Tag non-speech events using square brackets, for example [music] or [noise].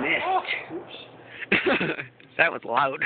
missed. [laughs] that was loud.